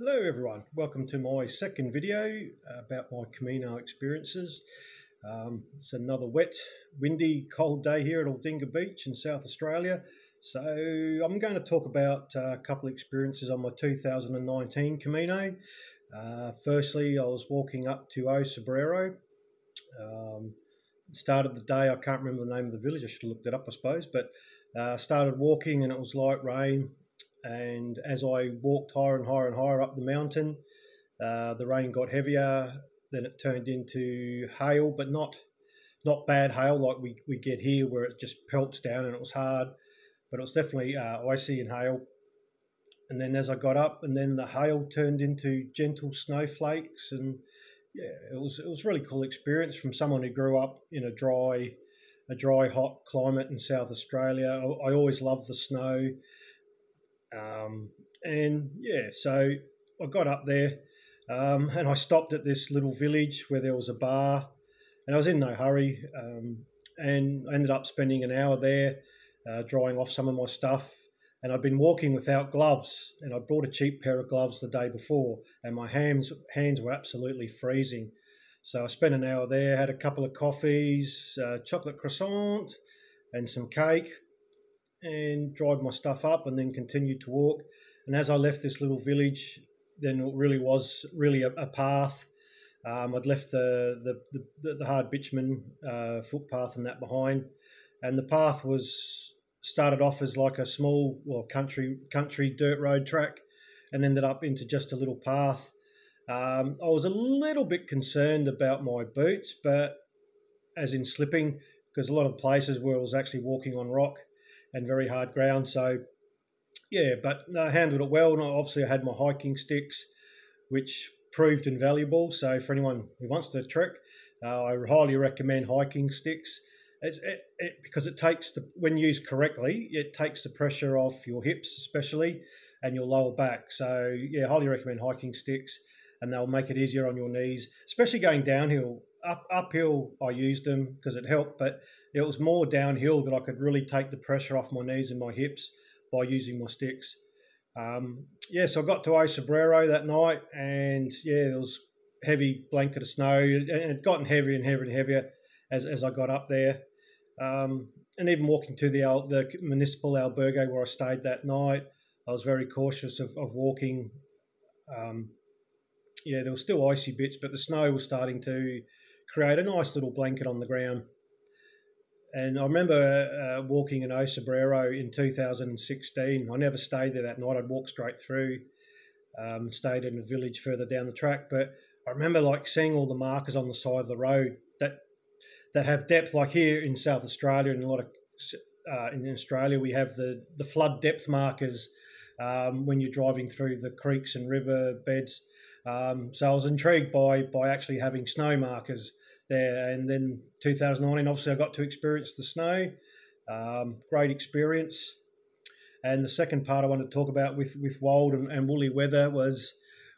Hello everyone, welcome to my second video about my Camino experiences. Um, it's another wet, windy, cold day here at Aldinga Beach in South Australia. So I'm going to talk about a couple of experiences on my 2019 Camino. Uh, firstly, I was walking up to O Cebreiro. Um, started the day, I can't remember the name of the village, I should have looked it up I suppose, but uh, started walking and it was light rain and as I walked higher and higher and higher up the mountain, uh, the rain got heavier. Then it turned into hail, but not not bad hail like we, we get here, where it just pelts down and it was hard. But it was definitely uh, icy and hail. And then as I got up, and then the hail turned into gentle snowflakes, and yeah, it was it was a really cool experience from someone who grew up in a dry a dry hot climate in South Australia. I, I always loved the snow. Um, and yeah, so I got up there um, and I stopped at this little village where there was a bar, and I was in no hurry. Um, and I ended up spending an hour there, uh, drying off some of my stuff. And I'd been walking without gloves, and I brought a cheap pair of gloves the day before, and my hands hands were absolutely freezing. So I spent an hour there, had a couple of coffees, uh, chocolate croissant, and some cake and dried my stuff up and then continued to walk. And as I left this little village, then it really was really a, a path. Um, I'd left the, the, the, the hard bitumen uh, footpath and that behind. And the path was started off as like a small well country country dirt road track and ended up into just a little path. Um, I was a little bit concerned about my boots, but as in slipping, because a lot of places where I was actually walking on rock, and very hard ground. So, yeah, but no, I handled it well. And obviously, I had my hiking sticks, which proved invaluable. So, for anyone who wants to trek, uh, I highly recommend hiking sticks. It, it, it, because it takes the when used correctly, it takes the pressure off your hips, especially, and your lower back. So, yeah, highly recommend hiking sticks, and they'll make it easier on your knees, especially going downhill up uphill I used them because it helped, but it was more downhill that I could really take the pressure off my knees and my hips by using my sticks. Um, yeah, so I got to O Cebreiro that night, and yeah, there was heavy blanket of snow, and it gotten heavier and heavier and heavier as, as I got up there. Um, and even walking to the the municipal albergue where I stayed that night, I was very cautious of, of walking. Um, yeah, there were still icy bits, but the snow was starting to create a nice little blanket on the ground. And I remember uh, walking in O Cebreiro in 2016. I never stayed there that night. I'd walk straight through, um, stayed in a village further down the track. But I remember like seeing all the markers on the side of the road that that have depth. Like here in South Australia and a lot of uh, in Australia, we have the the flood depth markers um, when you're driving through the creeks and river beds. Um, so I was intrigued by by actually having snow markers there. And then 2019, obviously, I got to experience the snow. Um, great experience. And the second part I wanted to talk about with with wild and, and woolly weather was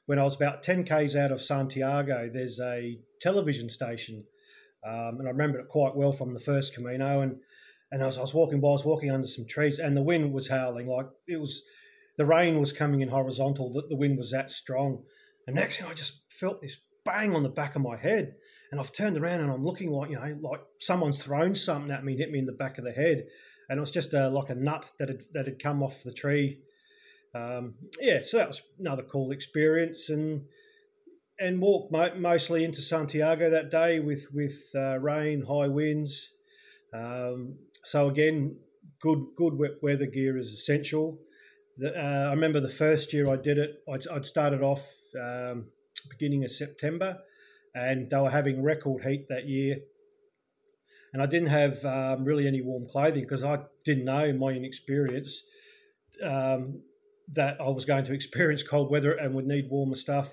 when I was about 10 k's out of Santiago. There's a television station, um, and I remember it quite well from the first Camino. And and as I was walking by, I was walking under some trees, and the wind was howling like it was. The rain was coming in horizontal. That the wind was that strong, and next thing I just felt this bang on the back of my head. And I've turned around and I'm looking like, you know, like someone's thrown something at me, and hit me in the back of the head. And it was just a, like a nut that had, that had come off the tree. Um, yeah, so that was another cool experience. And and walked mo- mostly into Santiago that day with, with uh, rain, high winds. Um, so again, good good weather gear is essential. The, uh, I remember the first year I did it, I'd, I'd started off um, beginning of September, and they were having record heat that year. And I didn't have um, really any warm clothing because I didn't know, in my inexperience, um, that I was going to experience cold weather and would need warmer stuff.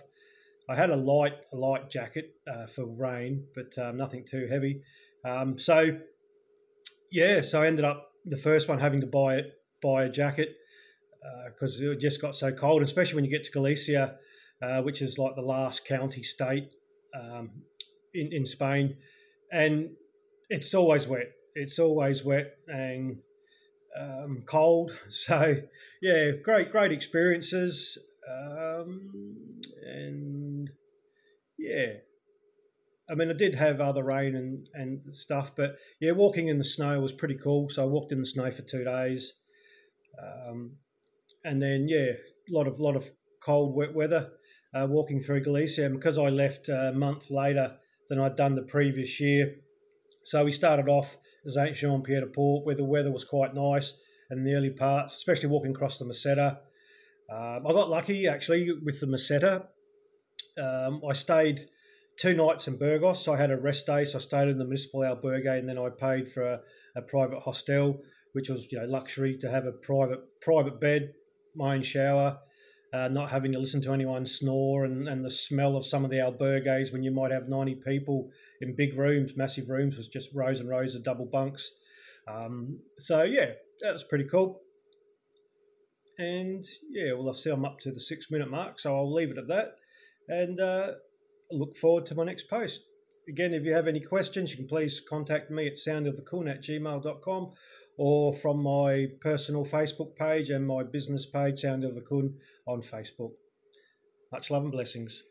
I had a light, a light jacket uh, for rain, but um, nothing too heavy. Um, so, yeah, so I ended up the first one having to buy it, buy a jacket because uh, it just got so cold, especially when you get to Galicia uh, which is like the last county state um, in, in Spain. And it's always wet. It's always wet and um, cold. So, yeah, great, great experiences. Um, and yeah, I mean, I did have other rain and, and stuff, but yeah, walking in the snow was pretty cool. So I walked in the snow for two days, um, and then yeah, a lot of lot of cold, wet weather. Uh, walking through Galicia, and because I left a month later than I'd done the previous year, so we started off as Saint Jean Pierre de Port, where the weather was quite nice in the early parts, especially walking across the Meseta. Um, I got lucky actually with the Meseta. Um, I stayed two nights in Burgos. So I had a rest day, so I stayed in the municipal albergue, and then I paid for a, a private hostel, which was you know luxury to have a private private bed, my own shower, uh, not having to listen to anyone snore, and, and the smell of some of the albergues when you might have ninety people in big rooms, massive rooms, was just rows and rows of double bunks. Um, so yeah, that was pretty cool. And yeah, well, I see I'm up to the six minute mark, so I'll leave it at that. And uh, look forward to my next post. Again, if you have any questions, you can please contact me at soundofthekun at gmail.com or from my personal Facebook page and my business page, Sound of the Kun, on Facebook. Much love and blessings.